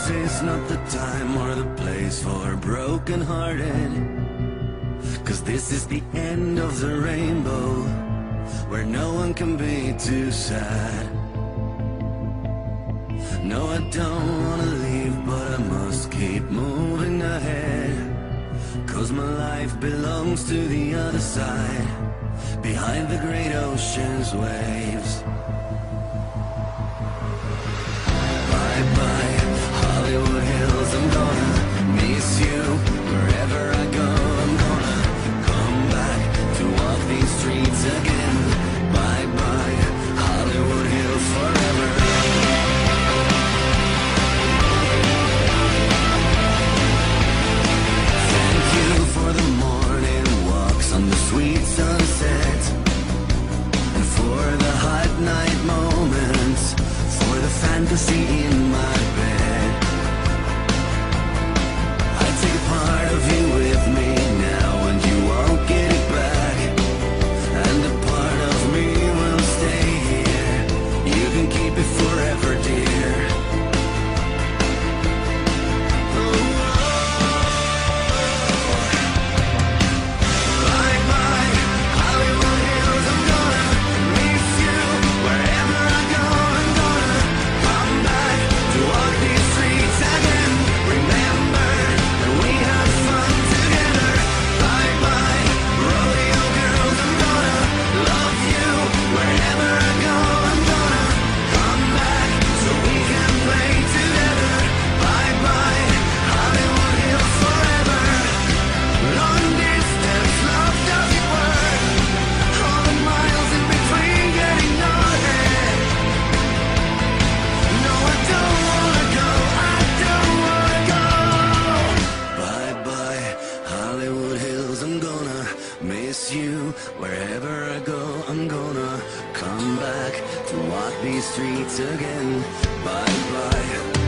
This is not the time or the place for broken hearted Cause this is the end of the rainbow Where no one can be too sad. No, I don't wanna leave but I must keep moving ahead. Cause my life belongs to the other side Behind the great ocean's waves. to see you. Wherever I go, I'm gonna come back to walk these streets again. Bye bye.